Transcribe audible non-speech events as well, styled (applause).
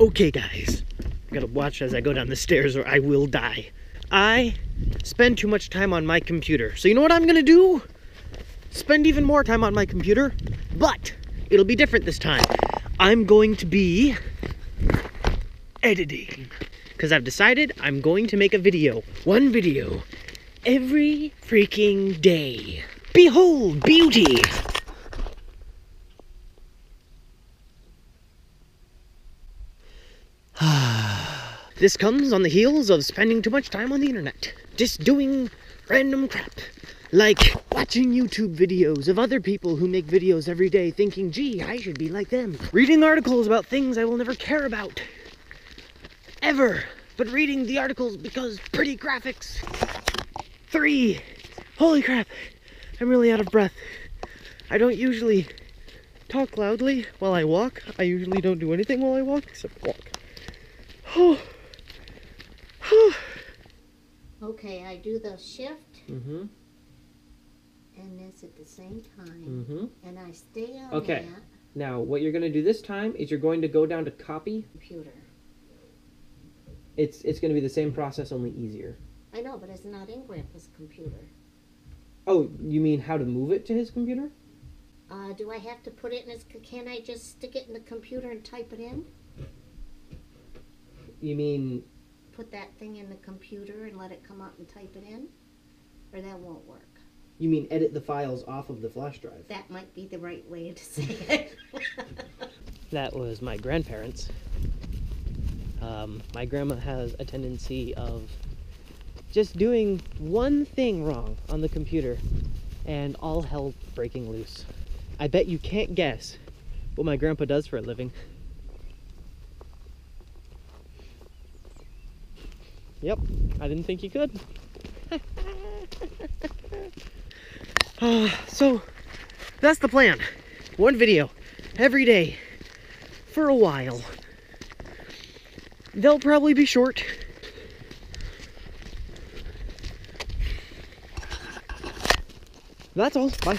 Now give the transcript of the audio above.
Okay, guys. I gotta watch as I go down the stairs or I will die. I spend too much time on my computer. So you know what I'm gonna do? Spend even more time on my computer, but it'll be different this time. I'm going to be editing. Because I've decided I'm going to make a video. One video. Every freaking day. Behold, beauty! This comes on the heels of spending too much time on the internet. Just doing random crap. Like watching YouTube videos of other people who make videos every day thinking, gee, I should be like them. Reading articles about things I will never care about. Ever. But reading the articles because pretty graphics. Three. Holy crap. I'm really out of breath. I don't usually talk loudly while I walk. I usually don't do anything while I walk except walk. (sighs) Oh. Okay, I do the shift mm-hmm. and this at the same time. Mm-hmm. And I stay on Okay. that Now, what you're going to do this time is you're going to go down to copy. computer. It's it's going to be the same process, only easier. I know, but it's not in Grandpa's computer. Oh, you mean how to move it to his computer? Uh, do I have to put it in his, can I just stick it in the computer and type it in? You mean Put that thing in the computer and let it come up and type it in? Or that won't work? you mean edit the files off of the flash drive? That might be the right way to say it. (laughs) That was my grandparents. Um, my grandma has a tendency of just doing one thing wrong on the computer and all hell breaking loose. I bet you can't guess what my grandpa does for a living. Yep, I didn't think you could. Uh, (sighs) so, that's the plan. One video every day for a while. They'll probably be short. That's all. Bye.